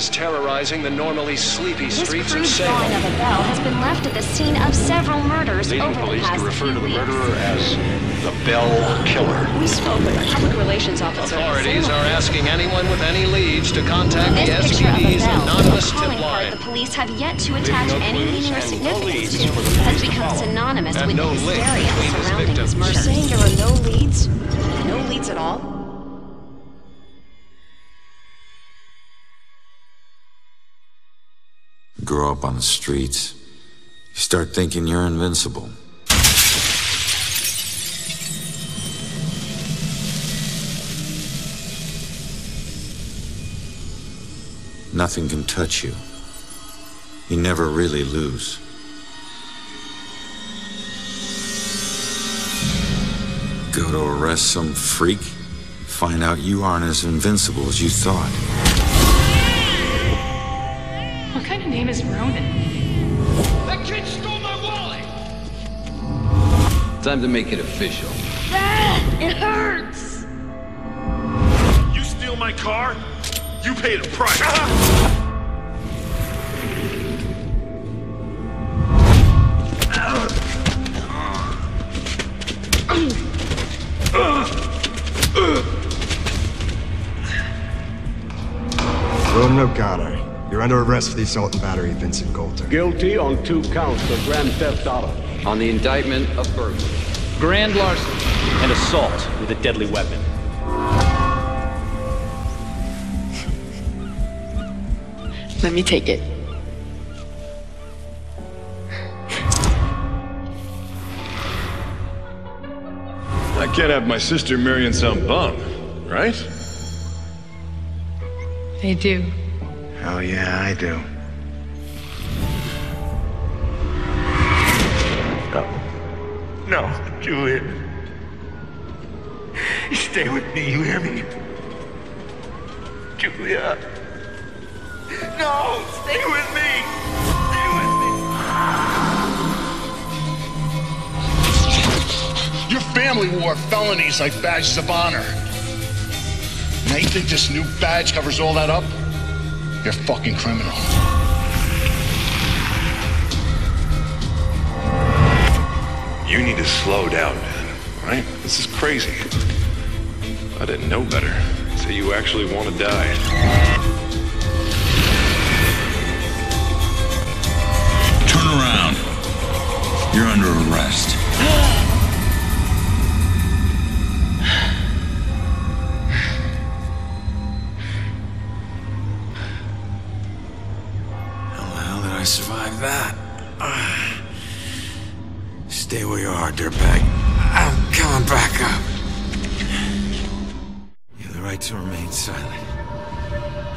A serial killer is terrorizing the normally sleepy This streets of crude drawing of a bell has been left at the scene of several murders Leading over the police past to refer few to the weeks. murderer as the Bell Killer. We spoke with a public relations officer. Authorities are asking anyone with any leads to contact the This picture of a SPD's bell is anonymous a tip calling card line. the police have yet to attach no any meaning or significance to, for the has police become synonymous with no the hysteria surrounding his murder. You're saying there are no leads? No leads at all? Grow up on the streets, you start thinking you're invincible. Nothing can touch you. You never really lose. Go to arrest some freak, find out you aren't as invincible as you thought. What kind of name is Ronan? That kid stole my wallet! Time to make it official. Ah, It hurts! You steal my car? You paid a price. Ronan O'Connor, you're under arrest for the assault and battery of Vincent Coulter. Guilty on two counts of grand theft auto. On the indictment of burglary. Grand larceny and assault with a deadly weapon. Let me take it. I can't have my sister marrying some bum, right? They do. Hell yeah, I do. Oh. No, Julia. Stay with me, you hear me? Julia. No, stay with me. Stay with me. Your family wore felonies like badges of honor. Now you think this new badge covers all that up? You're a fucking criminal. You need to slow down, man. Right? This is crazy. I didn't know better. So you actually want to die. Turn around. You're under arrest. Remain silent.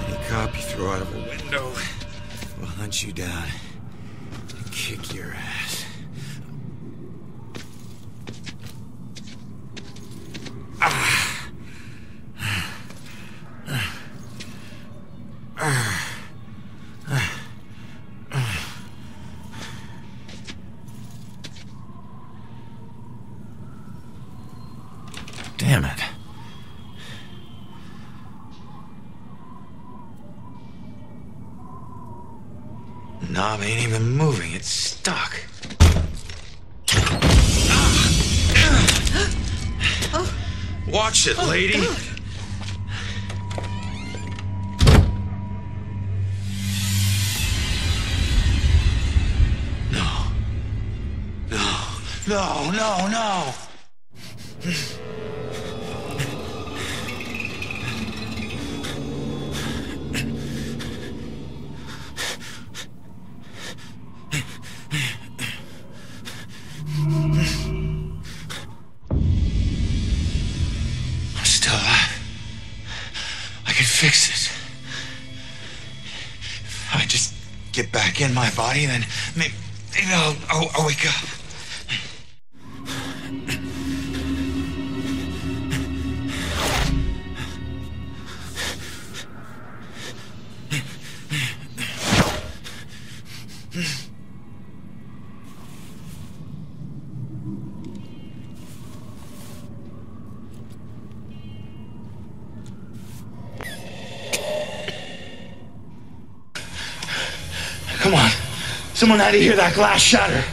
Any cop you throw out of a window will hunt you down and kick your ass. Damn it. Knob ain't even moving, it's stuck. Watch it, oh, lady. No. No. No, no, no. My body, then maybe, maybe I'll, I'll, I'll wake up. Someone had to hear that glass shatter.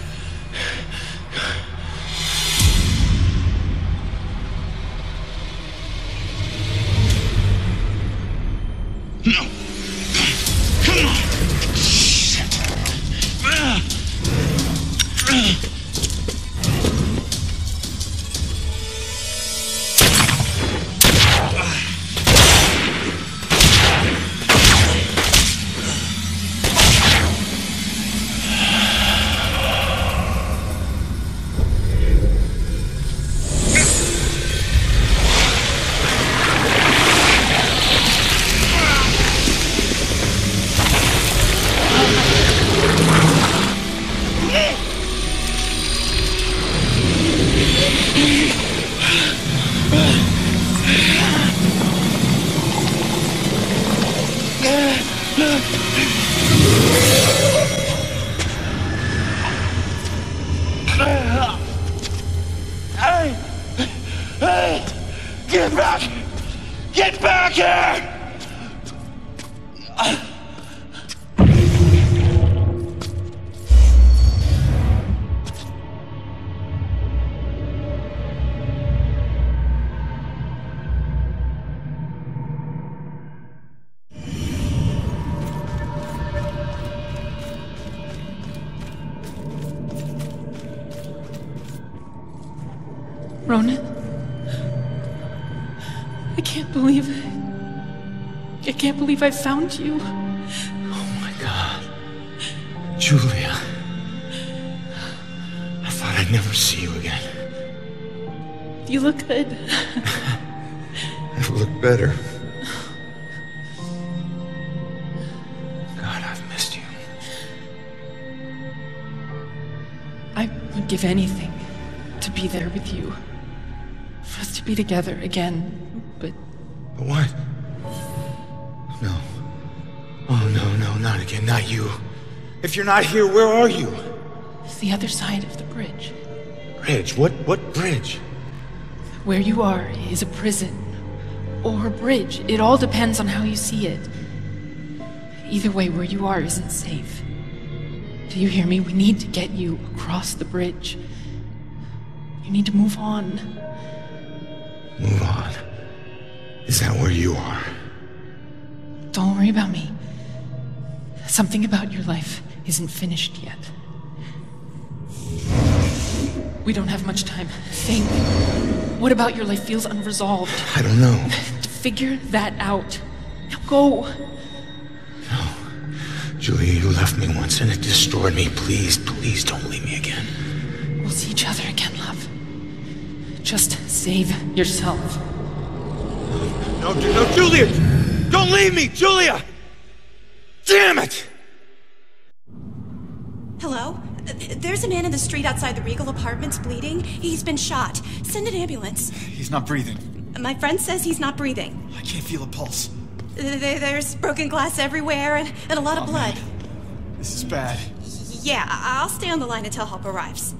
Ronan? I can't believe it. I can't believe I found you. Oh my god. Julia. I thought I'd never see you again. You look good. I look better. God, I've missed you. I would give anything to be there with you. For us to be together again. But But what? No. Oh, no, no, not again. Not you. If you're not here, where are you? it's the other side of the bridge. Bridge? What, what bridge? Where you are is a prison. Or a bridge. It all depends on how you see it. Either way, where you are isn't safe. Do you hear me? We need to get you across the bridge. You need to move on. Move on. Is that where you are? Don't worry about me. Something about your life isn't finished yet. We don't have much time. Think. What about your life feels unresolved? I don't know. Figure that out. Now go. No. Julia, you left me once and it destroyed me. Please, please don't leave me again. We'll see each other again, love. Just save yourself. No, Ju- no, Julia! Don't leave me, Julia! Damn it! Hello? There's a man in the street outside the Regal Apartments bleeding. He's been shot. Send an ambulance. He's not breathing. My friend says he's not breathing. I can't feel a pulse. There's broken glass everywhere and, and a lot of Oh, blood. man. This is bad. Yeah, I'll stay on the line until help arrives.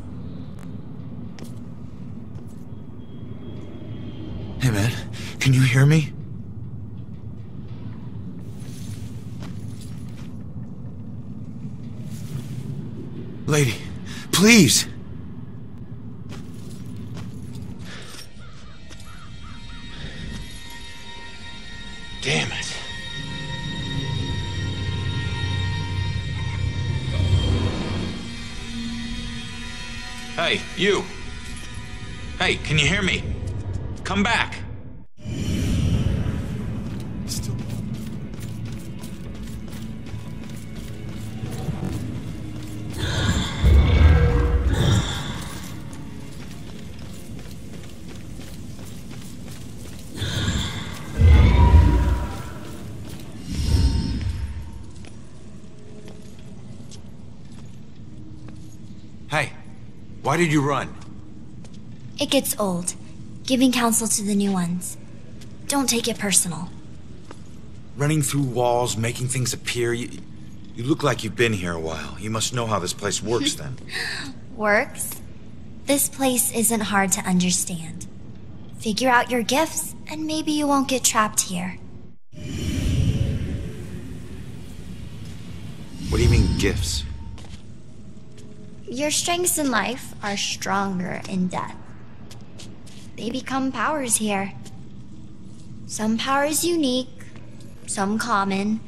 Hey, man, can you hear me? Lady, please! Damn it. Hey, you. Hey, can you hear me? Come back. Why did you run? It gets old, giving counsel to the new ones. Don't take it personal. Running through walls, making things appear. You, you look like you've been here a while. You must know how this place works then. Works? This place isn't hard to understand. Figure out your gifts, and maybe you won't get trapped here. What do you mean, gifts? Your strengths in life are stronger in death. They become powers here. Some powers unique, some common.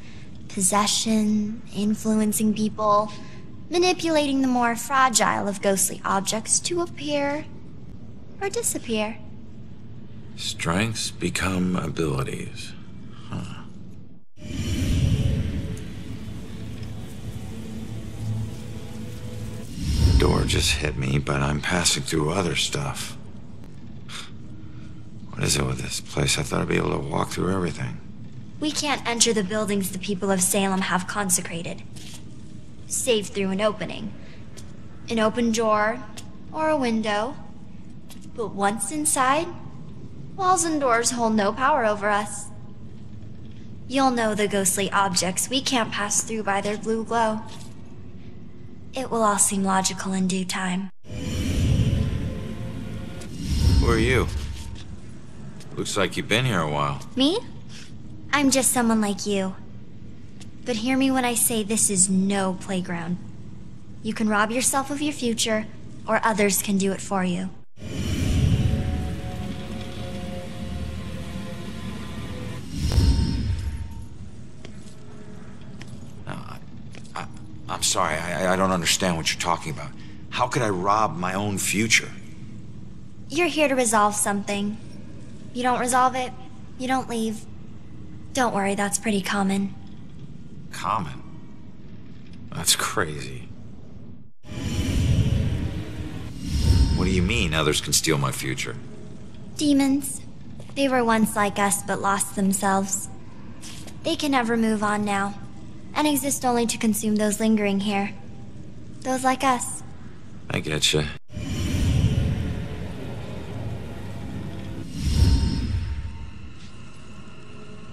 Possession, influencing people, manipulating the more fragile of ghostly objects to appear or disappear. Strengths become abilities. Just hit me, but I'm passing through other stuff. What is it with this place? I thought I'd be able to walk through everything. We can't enter the buildings the people of Salem have consecrated. Save through an opening. An open door, or a window. But once inside, walls and doors hold no power over us. You'll know the ghostly objects we can't pass through by their blue glow. It will all seem logical in due time. Who are you? Looks like you've been here a while. Me? I'm just someone like you. But hear me when I say this is no playground. You can rob yourself of your future, or others can do it for you. Sorry, I, I don't understand what you're talking about. How could I rob my own future? You're here to resolve something. You don't resolve it, you don't leave. Don't worry, that's pretty common. Common? That's crazy. What do you mean others can steal my future? Demons. They were once like us but lost themselves. They can never move on now, and exist only to consume those lingering here. Those like us. I getcha.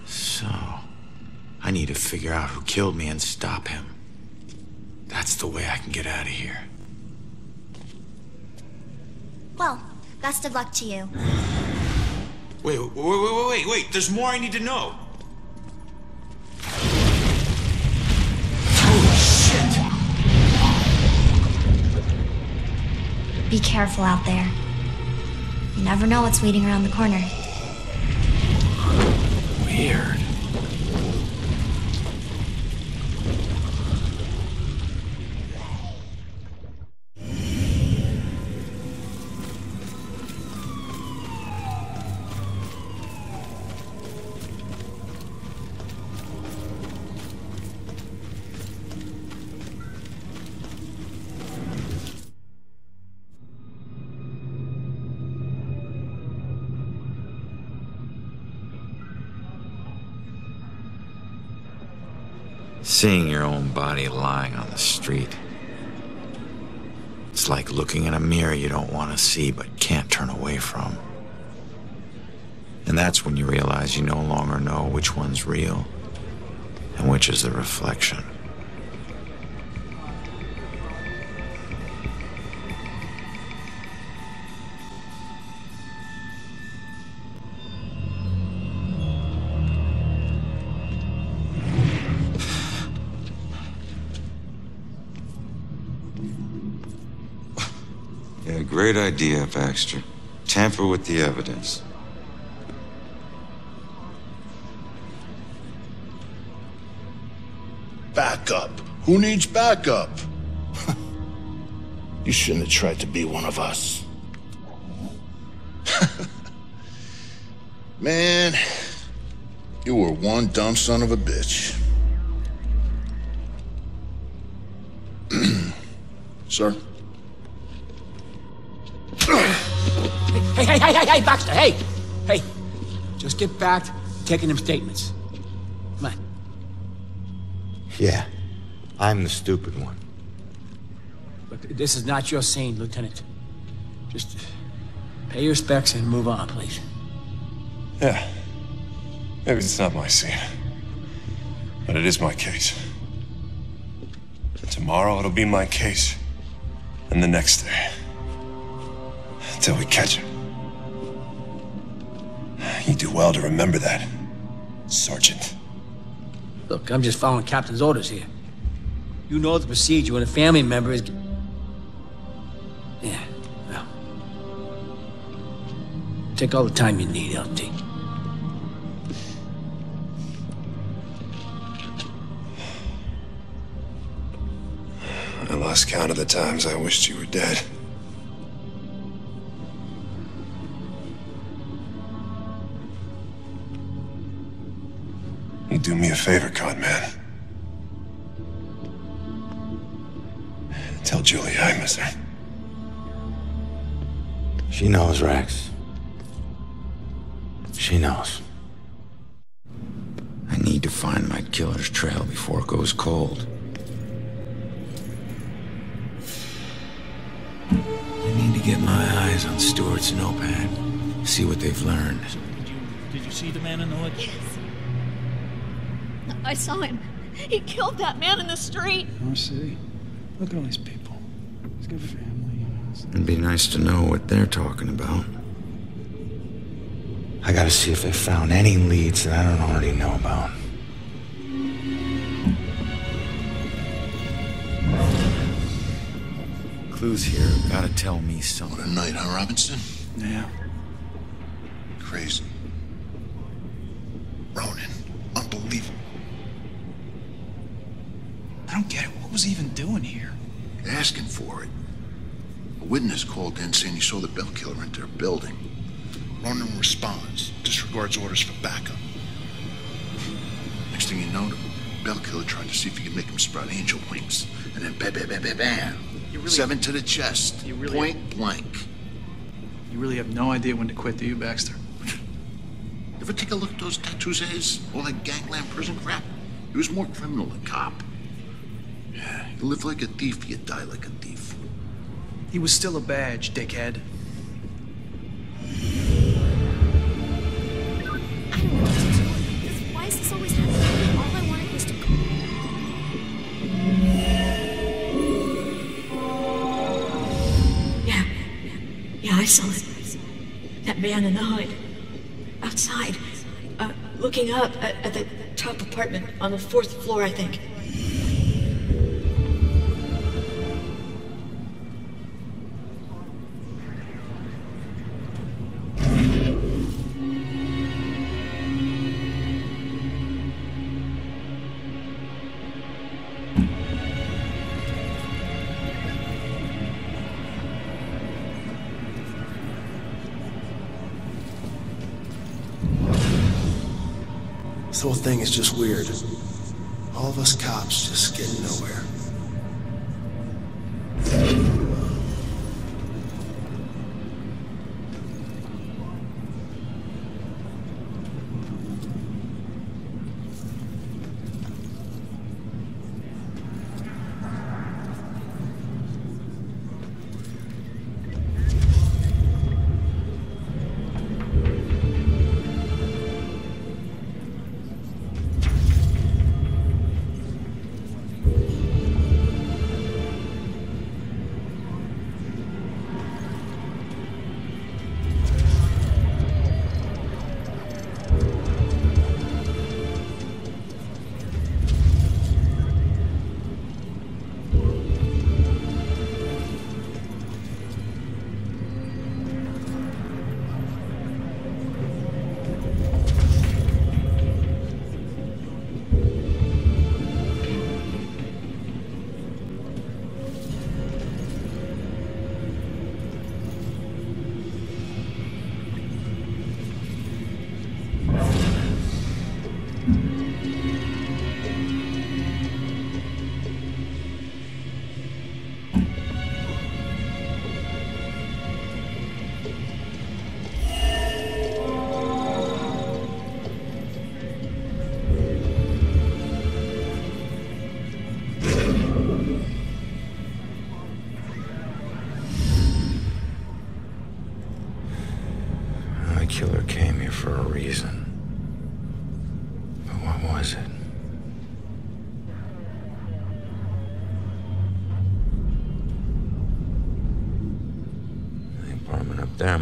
So, I need to figure out who killed me and stop him. That's the way I can get out of here. Well, best of luck to you. Wait, wait, wait, wait, wait, wait. There's more I need to know. Be careful out there. You never know what's waiting around the corner. Weird. Seeing your own body lying on the street. It's like looking in a mirror you don't want to see but can't turn away from. And that's when you realize you no longer know which one's real and which is the reflection. Great idea, Baxter. Tamper with the evidence. Backup. Who needs backup? you shouldn't have tried to be one of us. Man, you were one dumb son of a bitch. Sir? Hey, hey, hey, hey, hey, Baxter, hey! Hey, just get back to taking them statements. Come on. Yeah, I'm the stupid one. Look, this is not your scene, Lieutenant. Just pay your specs and move on, please. Yeah. Maybe it's not my scene. But it is my case. Tomorrow it'll be my case. And the next day. Until we catch him. You do well to remember that, Sergeant. Look, I'm just following Captain's orders here. You know the procedure when a family member is. Yeah, well. Take all the time you need, LT. I lost count of the times I wished you were dead. You do me a favor, con man. Tell Julia I miss her. She knows, Rex. She knows. I need to find my killer's trail before it goes cold. I need to get my eyes on Stewart's notepad, See what they've learned. Did you see the man in the hood? Yes. I saw him. He killed that man in the street. Oh, see? Look at all these people. He's got family. You know, it's- It'd be nice to know what they're talking about. I gotta see if they found any leads that I don't already know about. Clues here gotta tell me something. What a night, huh, Robinson? Yeah. Crazy. Ronan. Unbelievable. I don't get it. What was he even doing here? Asking for it. A witness called in saying he saw the bell killer enter a building. Ronan responds, disregards orders for backup. Next thing you know, the bell killer tried to see if he could make him sprout angel wings. And then bam, bam, bam, bam, bam. Really- Seven to the chest. You really- Point blank. You really have no idea when to quit, do you, Baxter? Ever take a look at those tattoos of his? All that gangland prison crap? He was more criminal than cop. Yeah, you live like a thief, you die like a thief. He was still a badge, dickhead. Why is this always happening? All I wanted was to. Yeah. Yeah, I saw it. That man in the hood. Outside. Uh, looking up at, at the top apartment on the fourth floor, I think. This whole thing is just weird. All of us cops just getting nowhere.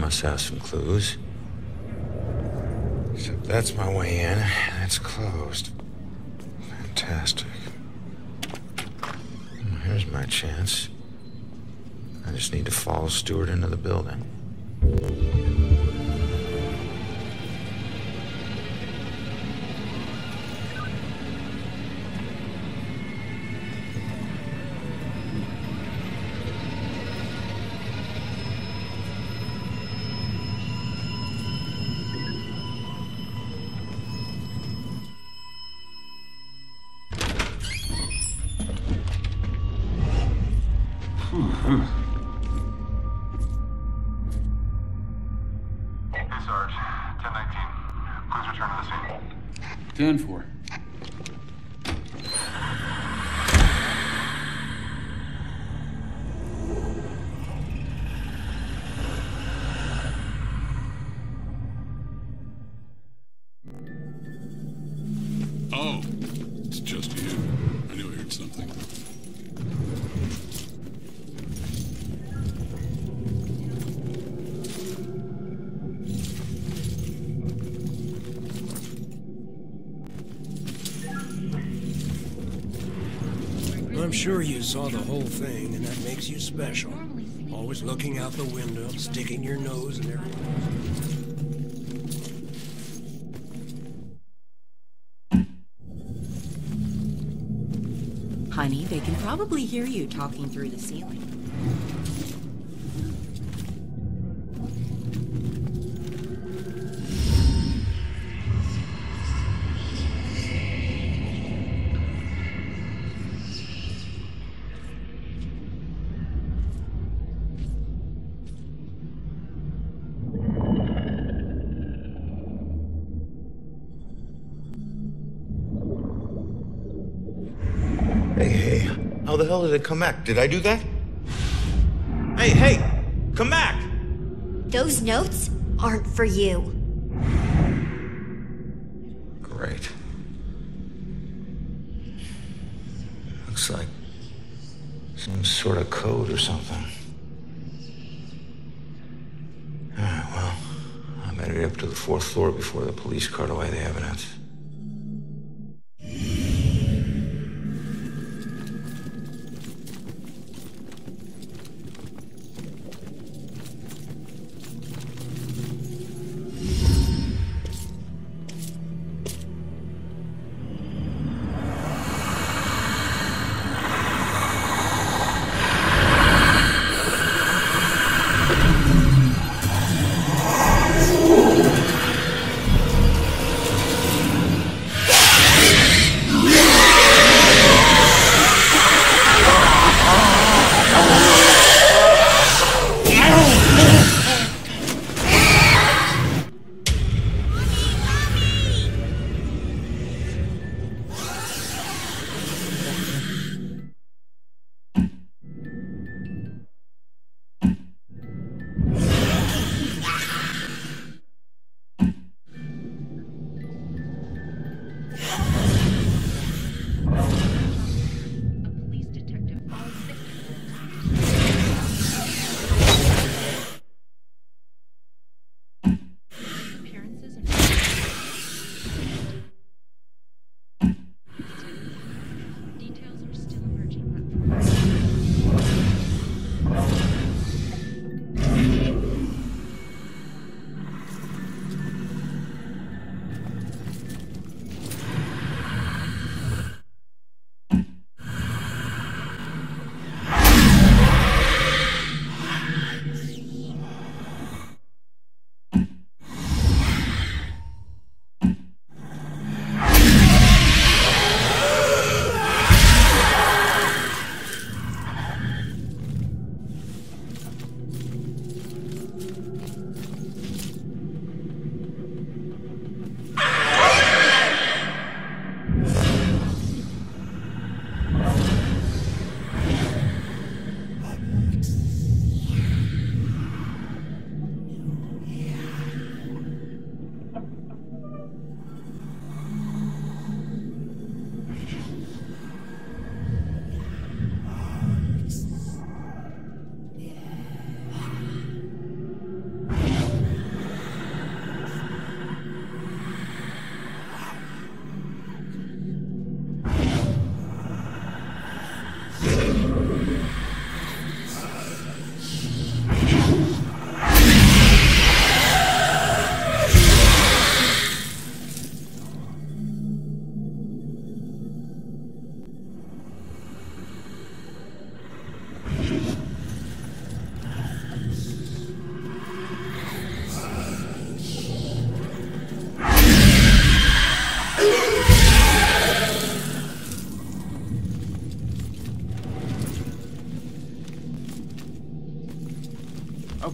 Must have some clues. Except that's my way in, it's closed. Fantastic. Here's my chance. I just need to follow Stewart into the building. 10 4. Sure you saw the whole thing, and that makes you special. Always looking out the window, sticking your nose in everything. Honey, they can probably hear you talking through the ceiling. Hell did it come back? Did I do that? Hey, hey, come back! Those notes aren't for you. Great. Looks like some sort of code or something. Alright, well, I better get up to the fourth floor before the police cart away the evidence.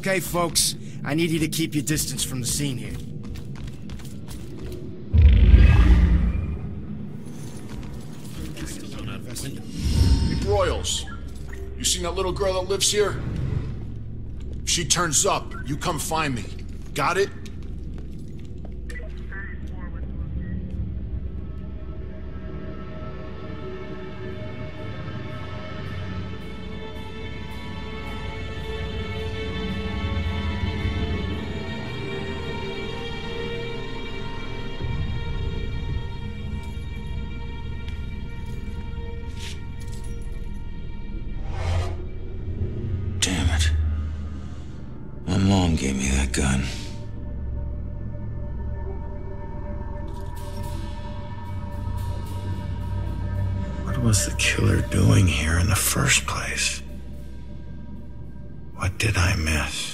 Okay, folks, I need you to keep your distance from the scene here. Broyles, you seen that little girl that lives here? If she turns up, you come find me. Got it? Gave me that gun. What was the killer doing here in the first place? What did I miss?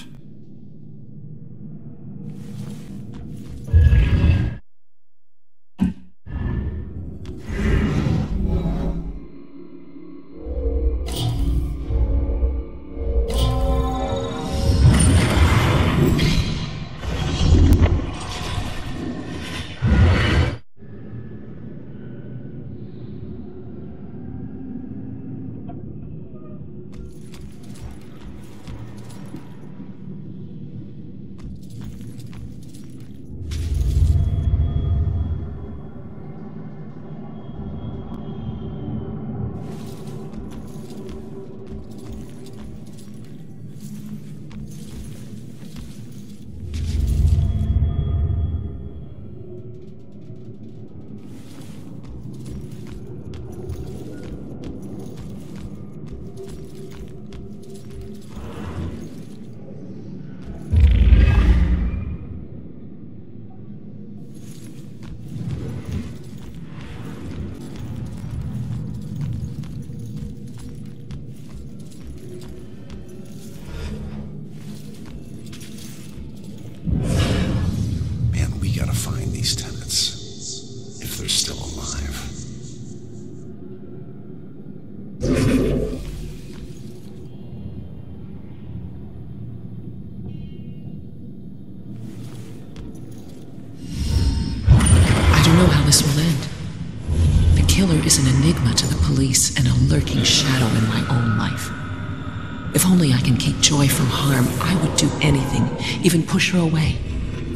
Can keep Joy from harm, I would do anything, even push her away,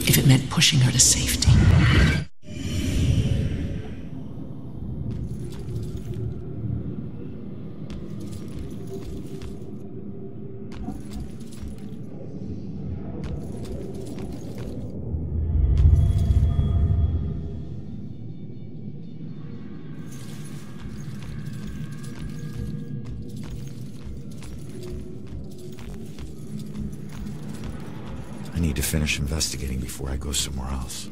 if it meant pushing her to safety. Need to finish investigating before I go somewhere else.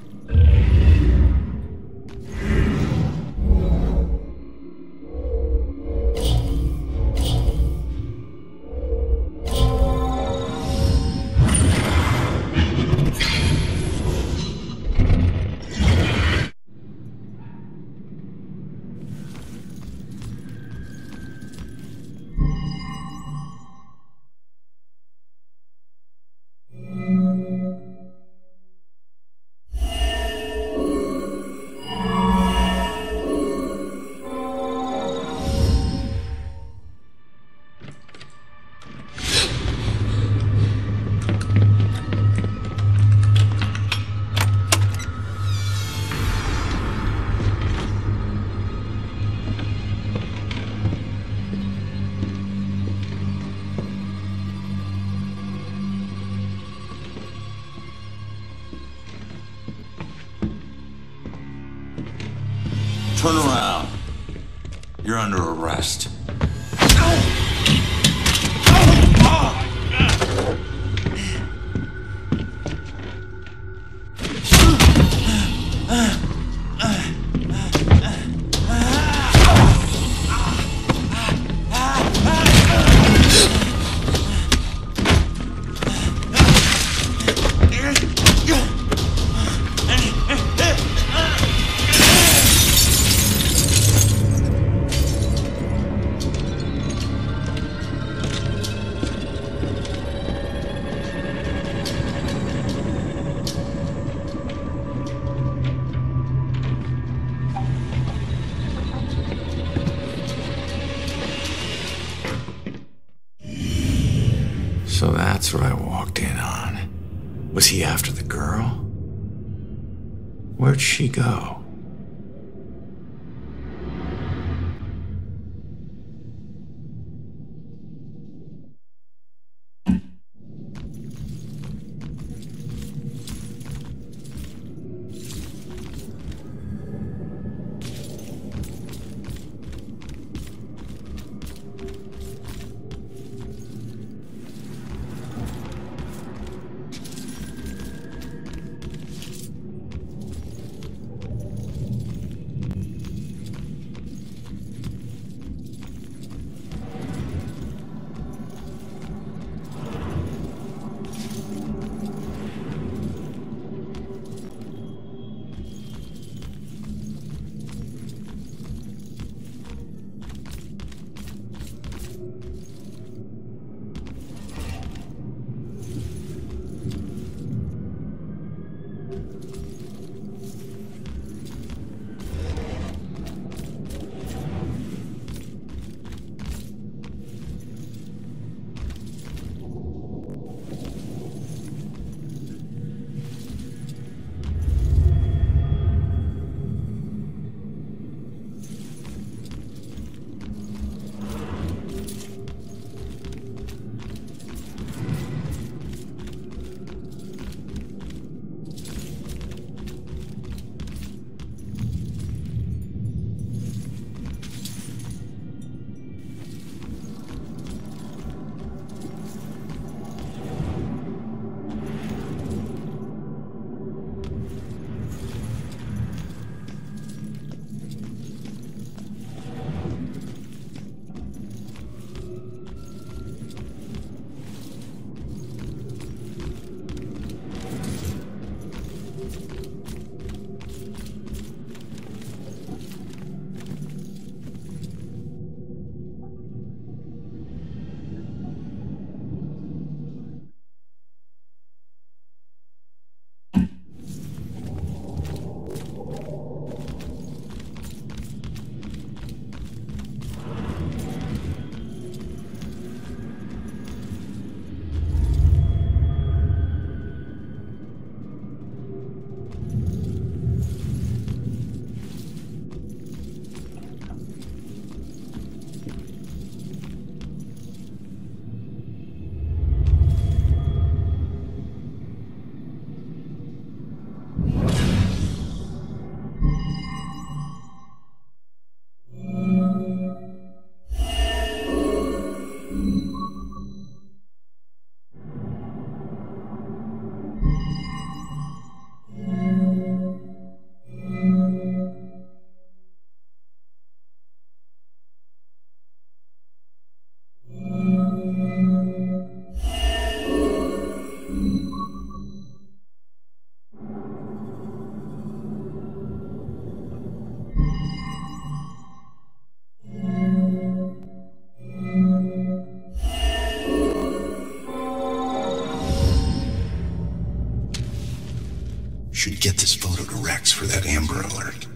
Should get this photo to Rex for that Amber Alert.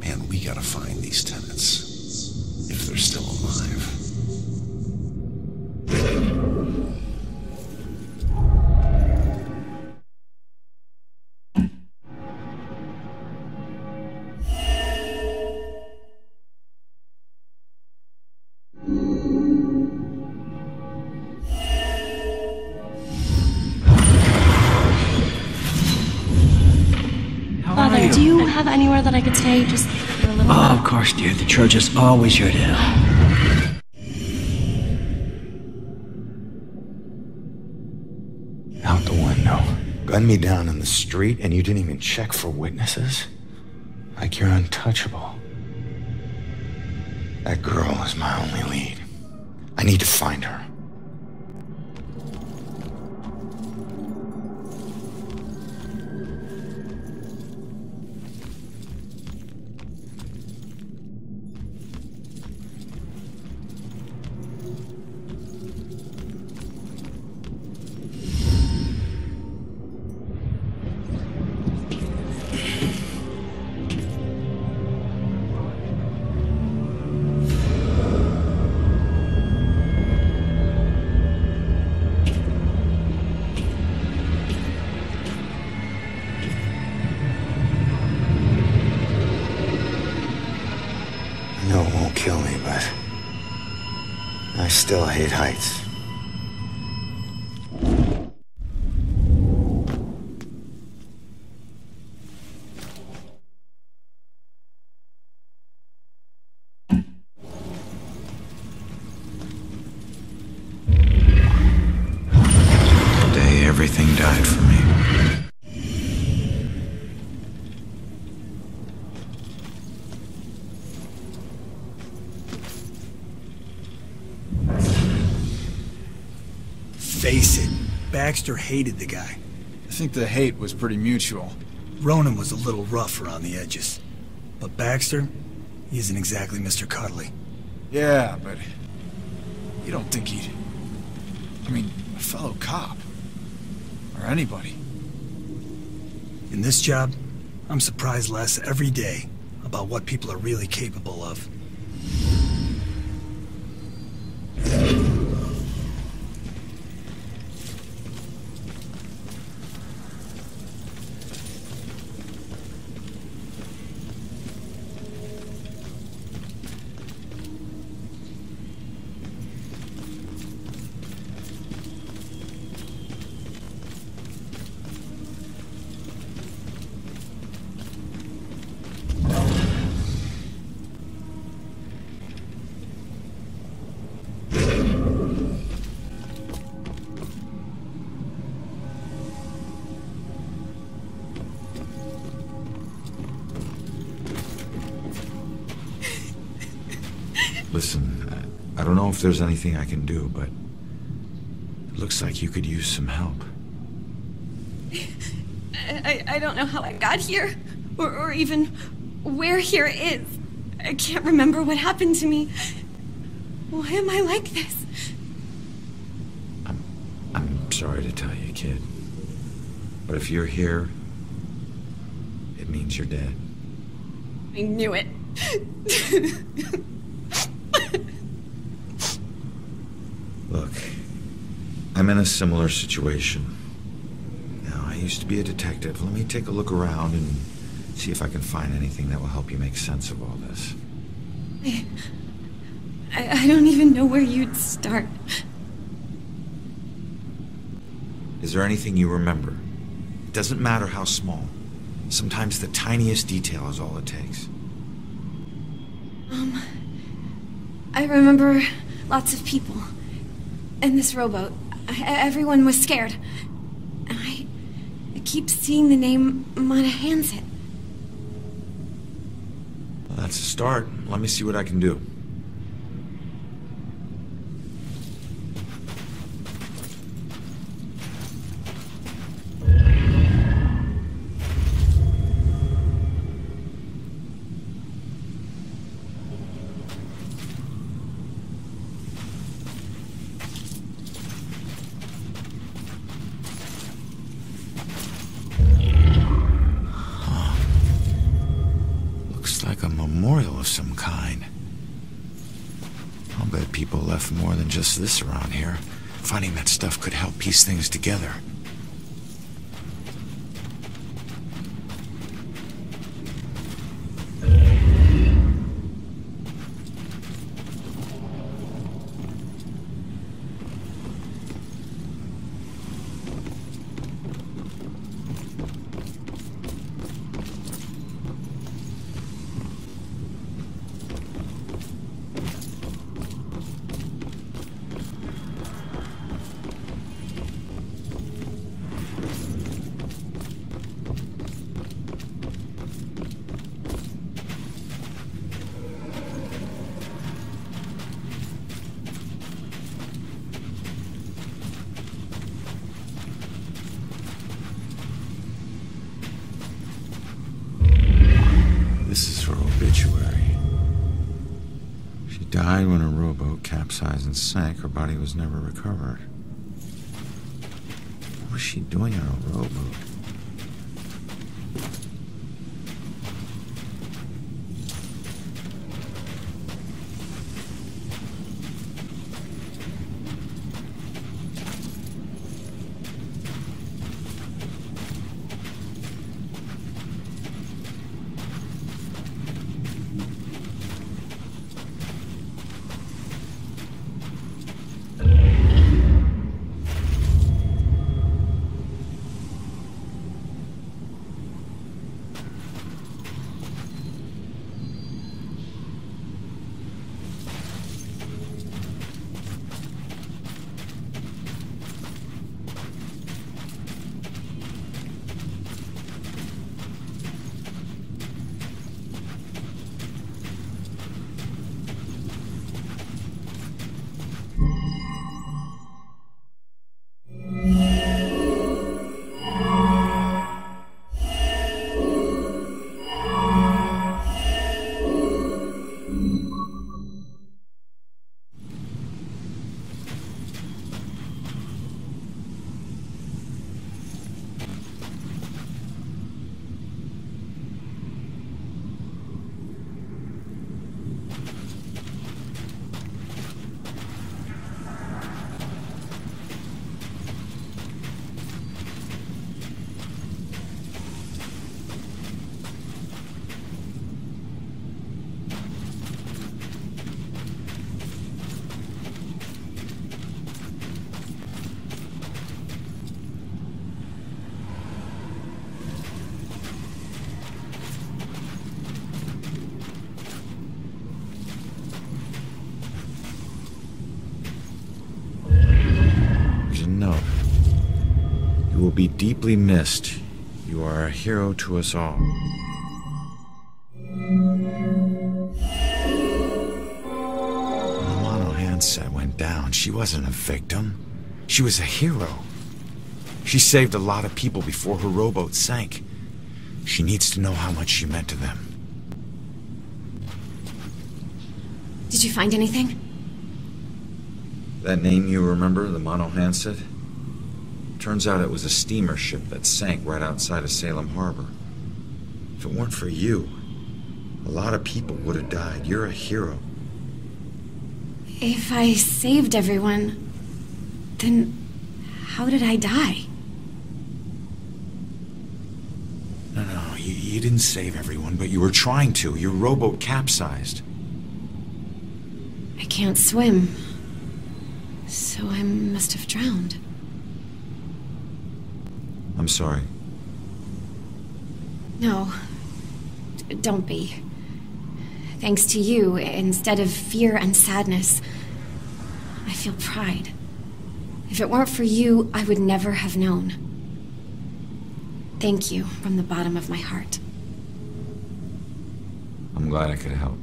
Man, we gotta find these tenants. If they're still alive. That I could stay just for a little Oh, of course, dear. The church is always your to help. Out the window. Gun me down in the street, and you didn't even check for witnesses? Like you're untouchable. That girl is my only lead. I need to find her. Still hate heights. Baxter hated the guy. I think the hate was pretty mutual. Ronan was a little rough around the edges. But Baxter, he isn't exactly Mr. Cuddly. Yeah, but you don't think he'd. I mean, a fellow cop. Or anybody. In this job, I'm surprised less every day about what people are really capable of. Know if there's anything I can do, but it looks like you could use some help. I, I don't know how I got here, or, or even where here is. I can't remember what happened to me. Why am I like this? I'm sorry to tell you, kid. But if you're here, it means you're dead. I knew it. Look, I'm in a similar situation. Now, I used to be a detective. Let me take a look around and see if I can find anything that will help you make sense of all this. I, I, I don't even know where you'd start. Is there anything you remember? It doesn't matter how small. Sometimes the tiniest detail is all it takes. Um, I remember lots of people. And this rowboat. Everyone was scared. I, keep seeing the name Monohansett. That's a start. Let me see what I can do. Piece things together. This is her obituary. She died when a rowboat capsized and sank. Her body was never recovered. What was she doing on a rowboat? Deeply missed. You are a hero to us all. When the Monohansett went down, she wasn't a victim. She was a hero. She saved a lot of people before her rowboat sank. She needs to know how much she meant to them. Did you find anything? That name you remember, the Monohansett? Turns out it was a steamer ship that sank right outside of Salem Harbor. If it weren't for you, a lot of people would have died. You're a hero. If I saved everyone, then how did I die? No, no, you, you didn't save everyone, but you were trying to. Your rowboat capsized. I can't swim. So I must have drowned. I'm sorry. No. D- Don't be. Thanks to you, instead of fear and sadness, I feel pride. If it weren't for you, I would never have known. Thank you from the bottom of my heart. I'm glad I could help.